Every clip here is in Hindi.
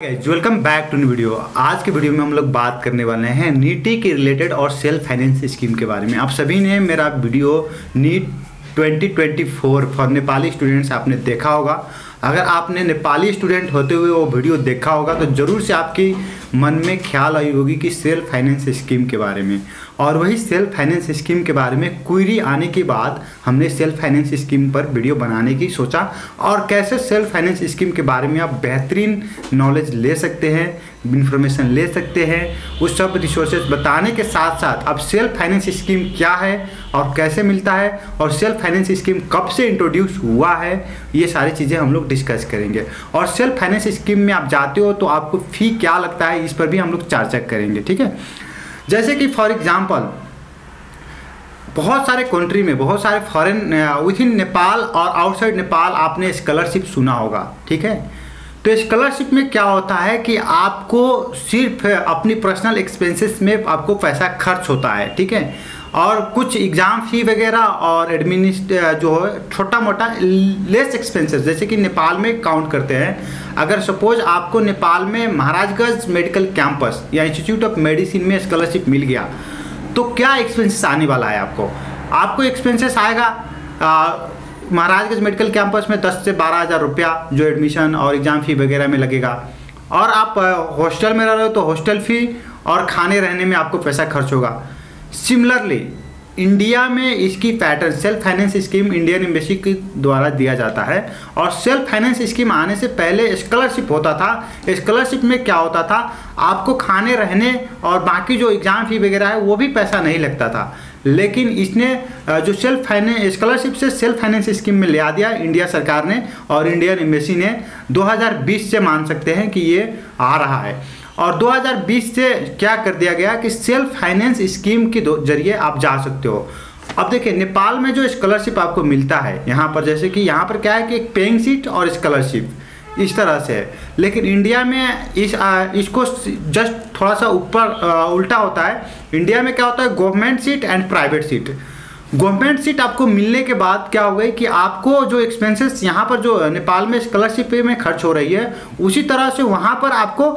Welcome back to new video आज के वीडियो में हम लोग बात करने वाले हैं नीटी के रिलेटेड और सेल्फ फाइनेंस स्कीम के बारे में। आप सभी ने मेरा video NEET 2024 for Nepali students आपने देखा होगा। अगर आपने नेपाली स्टूडेंट होते हुए वो वीडियो देखा होगा तो ज़रूर से आपकी मन में ख्याल आई होगी कि सेल्फ फाइनेंस स्कीम के बारे में। और वही सेल्फ फाइनेंस स्कीम के बारे में क्वेरी आने के बाद हमने सेल्फ फाइनेंस स्कीम पर वीडियो बनाने की सोचा। और कैसे सेल्फ फाइनेंस स्कीम के बारे में आप बेहतरीन नॉलेज ले सकते हैं इन्फॉर्मेशन ले सकते हैं, उस सब रिसोर्सेज बताने के साथ साथ अब सेल्फ फाइनेंस स्कीम क्या है और कैसे मिलता है और सेल्फ फाइनेंस स्कीम कब से इंट्रोड्यूस हुआ है, ये सारी चीज़ें हम लोग डिस्कस करेंगे। और सेल्फ फाइनेंस स्कीम में आप जाते हो तो आपको फ़ी क्या लगता है इस पर भी हम लोग चर्चा करेंगे, ठीक है? जैसे कि फॉर एग्ज़ाम्पल बहुत सारे कंट्री में, बहुत सारे फॉरेन विथ इन नेपाल और आउटसाइड नेपाल आपने स्कॉलरशिप सुना होगा, ठीक है? तो स्कॉलरशिप में क्या होता है कि आपको सिर्फ़ अपनी पर्सनल एक्सपेंसेस में आपको पैसा खर्च होता है, ठीक है? और कुछ एग्ज़ाम फ़ी वगैरह और एडमिनिस्ट जो है छोटा मोटा लेस एक्सपेंसेस जैसे कि नेपाल में काउंट करते हैं। अगर सपोज़ आपको नेपाल में महाराजगंज मेडिकल कैंपस या इंस्टीट्यूट ऑफ़ मेडिसिन में स्कॉलरशिप मिल गया तो क्या एक्सपेंसेस आने वाला है आपको? आपको एक्सपेंसेस आएगा महाराजगंज मेडिकल कैंपस में दस से बारह हज़ार रुपया जो एडमिशन और एग्ज़ाम फ़ी वगैरह में लगेगा। और आप हॉस्टल में रह रहे हो तो हॉस्टल फ़ी और खाने रहने में आपको पैसा खर्च होगा। सिमिलरली इंडिया में इसकी pattern self finance scheme Indian embassy के द्वारा दिया जाता है। और सेल्फ फाइनेंस स्कीम आने से पहले स्कॉलरशिप होता था। स्कॉलरशिप में क्या होता था? आपको खाने, रहने और बाकी जो एग्ज़ाम फ़ी वगैरह है, वो भी पैसा नहीं लगता था। लेकिन इसने जो सेल्फ फाइनेंस स्कॉलरशिप से सेल्फ फाइनेंस स्कीम में ले आ दिया इंडिया सरकार ने और इंडियन एम्बेसी ने। 2020 से मान सकते हैं कि ये आ रहा है। और 2020 से क्या कर दिया गया कि सेल्फ फाइनेंस स्कीम के ज़रिए आप जा सकते हो। अब देखिए नेपाल में जो स्कॉलरशिप आपको मिलता है यहाँ पर जैसे कि यहाँ पर क्या है कि एक पेइंग सीट और स्कॉलरशिप इस तरह से। लेकिन इंडिया में इस आ, इसको जस्ट थोड़ा सा ऊपर उल्टा होता है। इंडिया में क्या होता है government seat and private seat government seat आपको मिलने के बाद क्या हो गई कि आपको जो एक्सपेंसेस यहाँ पर जो नेपाल में स्कॉलरशिप में खर्च हो रही है, उसी तरह से वहाँ पर आपको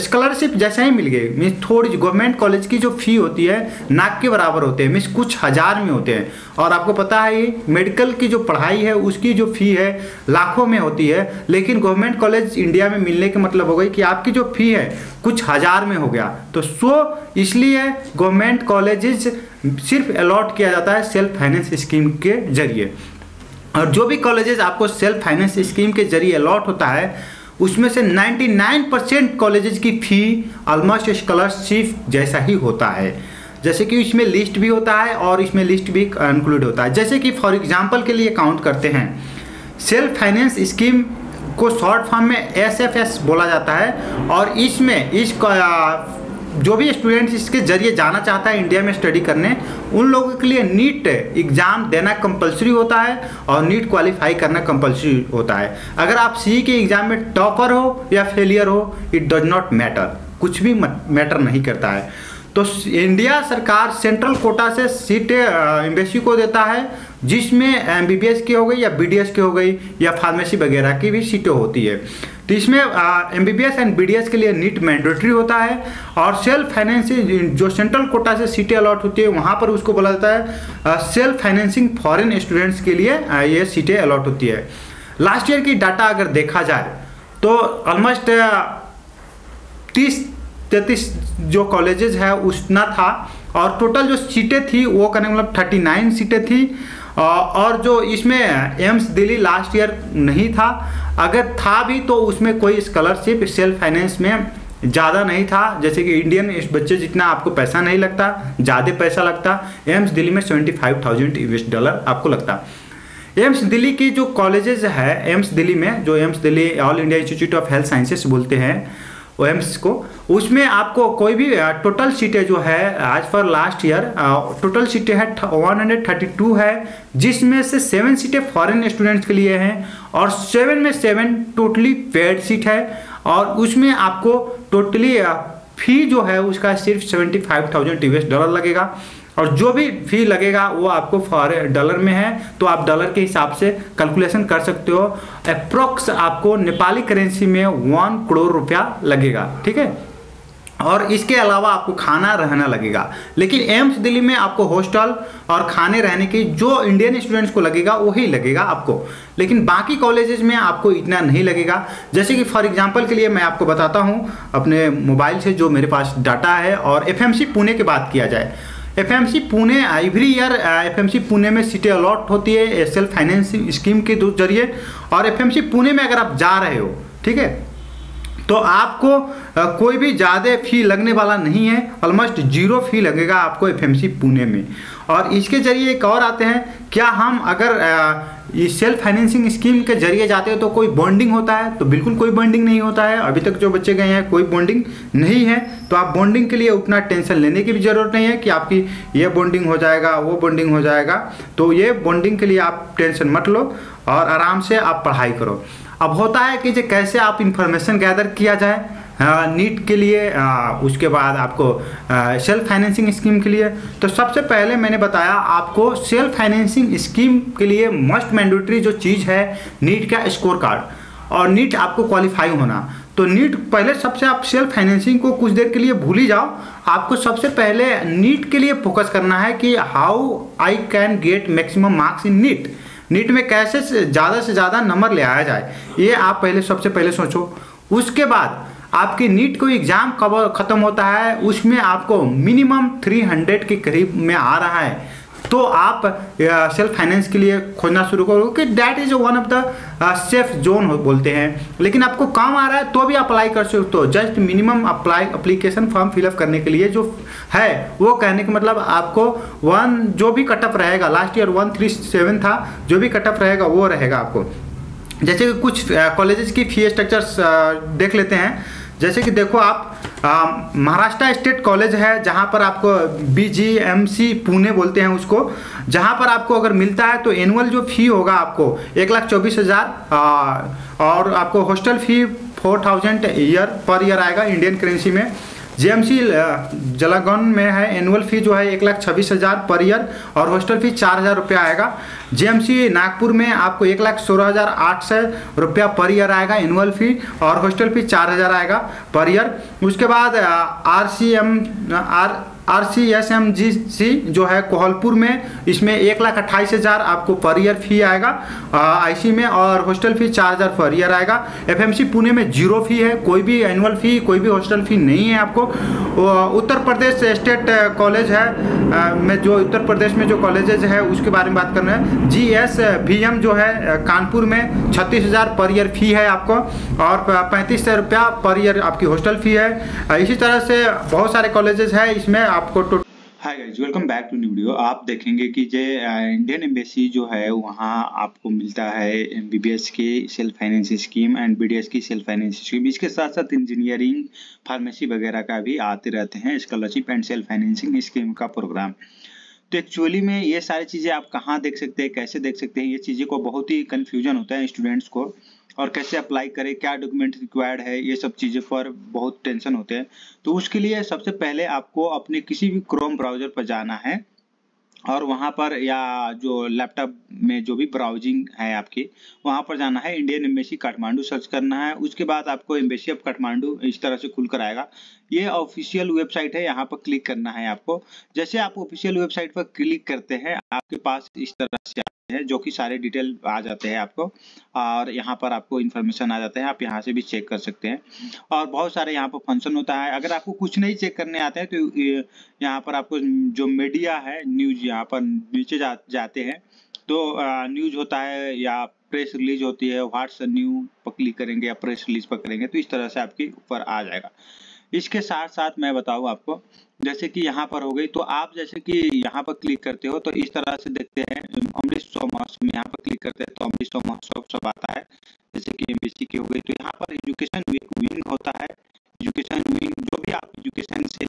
स्कॉलरशिप जैसे ही मिल गई मीन्स थोड़ी गवर्नमेंट कॉलेज की जो फ़ी होती है, नाक के बराबर होते हैं। मीन्स कुछ हज़ार में होते हैं। और आपको पता है मेडिकल की जो पढ़ाई है, उसकी जो फ़ी है, लाखों में होती है। लेकिन गवर्नमेंट कॉलेज इंडिया में मिलने के मतलब हो गई कि आपकी जो फ़ी है, कुछ हज़ार में हो गया। तो सो, इसलिए गवर्नमेंट कॉलेजेस सिर्फ़ अलॉट किया जाता है सेल्फ फाइनेंस स्कीम के ज़रिए। और जो भी कॉलेजेस आपको सेल्फ फाइनेंस स्कीम के ज़रिए अलॉट होता है, उसमें से 99 परसेंट कॉलेजेस की फ़ी ऑलमोस्ट स्कॉलरशिप जैसा ही होता है। जैसे कि इसमें लिस्ट भी होता है और इसमें लिस्ट भी इंक्लूड होता है। जैसे कि फॉर एग्जांपल के लिए काउंट करते हैं। सेल्फ फाइनेंस स्कीम को शॉर्ट फॉर्म में एस बोला जाता है और इसमें इस जो भी स्टूडेंट्स इसके ज़रिए जाना चाहता है इंडिया में स्टडी करने, उन लोगों के लिए नीट एग्ज़ाम देना कंपलसरी होता है और नीट क्वालिफाई करना कंपलसरी होता है। अगर आप सी के एग्ज़ाम में टॉपर हो या फेलियर हो इट डज नॉट मैटर कुछ भी मैटर नहीं करता है। तो इंडिया सरकार सेंट्रल कोटा से सीटें एम्बेसी को देता है, जिसमें एमबीबीएस की हो गई या बीडीएस की हो गई या फार्मेसी वगैरह की भी सीटें होती है। तो इसमें M B and B D S के लिए नीट मैंडेटरी होता है और सेल्फ फाइनेंसिंग जो सेंट्रल कोटा से सीटें अलॉट होती है, वहाँ पर उसको बोला जाता है सेल्फ फाइनेंसिंग फॉरेन स्टूडेंट्स के लिए ये सीटें अलॉट होती है। लास्ट ईयर की डाटा अगर देखा जाए तो ऑलमोस्ट तीस तैतीस जो कॉलेजेस है उतना था। और टोटल जो सीटें थी, वो करने मतलब थर्टी नाइन सीटें थी। और जो इसमें एम्स दिल्ली लास्ट ईयर नहीं था। अगर था भी तो उसमें कोई स्कॉलरशिप सेल्फ फाइनेंस में ज़्यादा नहीं था। जैसे कि इंडियन बच्चे जितना आपको पैसा नहीं लगता, ज़्यादा पैसा लगता, एम्स दिल्ली में seventy five thousand US dollar आपको लगता। एम्स दिल्ली की जो कॉलेजेस है, एम्स दिल्ली में, जो AIIMS Delhi all India institute of health sciences बोलते हैं ओ एम्स को। उसमें आपको कोई भी टोटल सीटें जो है आज फॉर लास्ट ईयर टोटल सीटें है 132 है, जिसमें से सेवन सीटें फॉरेन स्टूडेंट्स के लिए हैं, और सेवन में सेवन टोटली पेड सीट है, और उसमें आपको टोटली फ़ी जो है, उसका सिर्फ़ seventy five thousand US dollar लगेगा। और जो भी फ़ी लगेगा, वो आपको फॉर डॉलर में है तो आप डॉलर के हिसाब से कैलकुलेशन कर सकते हो। अप्रोक्स आपको नेपाली करेंसी में वन करोड़ रुपया लगेगा, ठीक है? और इसके अलावा आपको खाना रहना लगेगा। लेकिन एम्स दिल्ली में आपको हॉस्टल और खाने रहने की जो इंडियन स्टूडेंट्स को लगेगा, वही लगेगा आपको। लेकिन बाकी कॉलेजेस में आपको इतना नहीं लगेगा। जैसे कि फॉर एग्जांपल के लिए मैं आपको बताता हूँ, अपने मोबाइल से जो मेरे पास डाटा है और एफएमसी पुणे की बात किया जाए। FMC Pune every year FMC Pune में सीटें अलॉट होती है एसएल फाइनेंसिंग स्कीम के ज़रिए। और एफएमसी पुणे में अगर आप जा रहे हो, ठीक है तो आपको कोई भी ज़्यादा फ़ी लगने वाला नहीं है ऑलमोस्ट ज़ीरो फ़ी लगेगा आपको एफएमसी पुणे में। और इसके ज़रिए एक और आते हैं, क्या हम अगर ये सेल्फ फाइनेंसिंग स्कीम के ज़रिए जाते हैं तो कोई बॉन्डिंग होता है तो बिल्कुल कोई बॉन्डिंग नहीं होता है। अभी तक जो बच्चे गए हैं, कोई बॉन्डिंग नहीं है। तो आप बॉन्डिंग के लिए उतना टेंशन लेने की भी ज़रूरत नहीं है कि आपकी ये बॉन्डिंग हो जाएगा, वो बॉन्डिंग हो जाएगा। तो ये बॉन्डिंग के लिए आप टेंशन मत लो और आराम से आप पढ़ाई करो। अब होता है कि जो कैसे आप इंफॉर्मेशन गैदर किया जाए नीट के लिए आ, उसके बाद आपको सेल्फ फाइनेंसिंग स्कीम के लिए। तो सबसे पहले मैंने बताया आपको सेल्फ फाइनेंसिंग स्कीम के लिए मस्ट मैंडेटरी जो चीज़ है नीट का स्कोर कार्ड और नीट आपको क्वालिफाई होना। तो नीट पहले सबसे आप सेल्फ फाइनेंसिंग को कुछ देर के लिए भूल ही जाओ। आपको सबसे पहले नीट के लिए फोकस करना है कि how I can get maximum marks in NEET. NEET में कैसे ज़्यादा से ज़्यादा नंबर ले आया जाए। ये आप पहले सबसे पहले सोचो। उसके बाद आपकी नीट को एग्ज़ाम कब ख़त्म होता है, उसमें आपको मिनिमम 300 के करीब में आ रहा है। तो आप सेल्फ फाइनेंस के लिए खोजना शुरू करो कि that is one of the safe zone बोलते हैं। लेकिन आपको काम आ रहा है तो भी अप्लाई कर सकते हो। Just minimum apply application form fill up करने के लिए जो है, वो कहने का मतलब आपको वन जो भी कटअप रहेगा last year one three seven था, जो भी कटअप रहेगा, वो रहेगा आपको। जैसे कि कुछ कॉलेजेस की फ़ी स्ट्रक्चर्स देख लेते हैं। जैसे कि देखो आप महाराष्ट्र स्टेट कॉलेज है, जहाँ पर आपको B G M C Pune बोलते हैं उसको। जहाँ पर आपको अगर मिलता है तो एनुअल जो फ़ी होगा आपको, एक लाख चौबीस हज़ार और आपको hostel fee four thousand year पर ईयर आएगा इंडियन करेंसी में। जेएमसी जलागन में है एनुअल फ़ी जो है एक लाख छब्बीस हज़ार पर ईयर और हॉस्टल फ़ी चार हज़ार रुपया आएगा। जेएमसी नागपुर में आपको एक लाख सोलह हज़ार आठ सौ रुपया पर ईयर आएगा एनुअल फ़ी और हॉस्टल फ़ी चार हज़ार आएगा पर ईयर उसके बाद R C M R R C S M G C जो है कोहलपुर में, इसमें एक लाख अट्ठाईस हज़ार आपको पर ईयर फ़ी आएगा। आईसी में और हॉस्टल फ़ी चार हज़ार पर ईयर आएगा। एफएमसी पुणे में ज़ीरो फ़ी है, कोई भी एनुअल फ़ी कोई भी हॉस्टल फ़ी नहीं है आपको। उत्तर प्रदेश स्टेट कॉलेज है। में जो उत्तर प्रदेश में जो कॉलेजेज है, उसके बारे में बात कर रहे हैं। जी एस वी एम जो है कानपुर में छत्तीस हज़ार पर ईयर फ़ी है आपको। और पैंतीस रुपया पर ईयर आपकी हॉस्टल फ़ी है। इसी तरह से बहुत सारे कॉलेजेस है, इसमें आपको तो hi guys welcome back to new video आप देखेंगे कि जे इंडियन एम्बेसी जो है, वहाँ आपको मिलता है एमबीबीएस की self finance scheme and BDS की सेल्फ फाइनेंस स्कीम इसके साथ साथ इंजीनियरिंग फार्मेसी वगैरह का भी आते रहते हैं scholarship and self financing scheme का प्रोग्राम तो एक्चुअली में ये सारी चीज़ें आप कहाँ देख सकते हैं, कैसे देख सकते हैं, ये चीज़ें को बहुत ही कन्फ्यूज़न होता है स्टूडेंट्स को. और कैसे अप्लाई करें, क्या डॉक्यूमेंट रिक्वायर्ड है, ये सब चीज़ें पर बहुत टेंशन होते हैं। तो उसके लिए सबसे पहले आपको अपने किसी भी क्रोम ब्राउज़र पर जाना है और वहाँ पर या जो लैपटॉप में जो भी ब्राउजिंग है आपकी, वहाँ पर जाना है। इंडियन एम्बेसी काठमांडू सर्च करना है। उसके बाद आपको एम्बेसी ऑफ़ काठमांडू इस तरह से खुलकर आएगा। ये ऑफिशियल वेबसाइट है यहाँ पर क्लिक करना है आपको। जैसे आप ऑफिशियल वेबसाइट पर क्लिक करते हैं आपके पास इस तरह से है जो कि सारे डिटेल आ जाते हैं आपको और यहाँ पर आपको इन्फॉर्मेशन आ जाता है आप यहाँ से भी चेक कर सकते हैं। और बहुत सारे यहाँ पर फ़ंक्शन होता है। अगर आपको कुछ नहीं चेक करने आते हैं तो यहाँ पर आपको जो मीडिया है न्यूज़ यहाँ पर नीचे जा, जाते हैं तो न्यूज़ होता है या प्रेस रिलीज़ होती है व्हाट्स न्यू पर क्लिक करेंगे या प्रेस रिलीज़ पर करेंगे तो इस तरह से आपके ऊपर आ जाएगा। इसके साथ साथ मैं बताऊँ आपको, जैसे कि यहाँ पर हो गई तो आप जैसे कि यहाँ पर क्लिक करते हो तो इस तरह से देखते हैं अमृत सौ महोत्सव में यहाँ पर क्लिक करते हैं तो अमृत सौ महोत्सव सब आता है। जैसे कि एमबीसी की हो गई तो यहाँ पर एजुकेशन विंग होता है। एजुकेशन विंग जो भी आप एजुकेशन से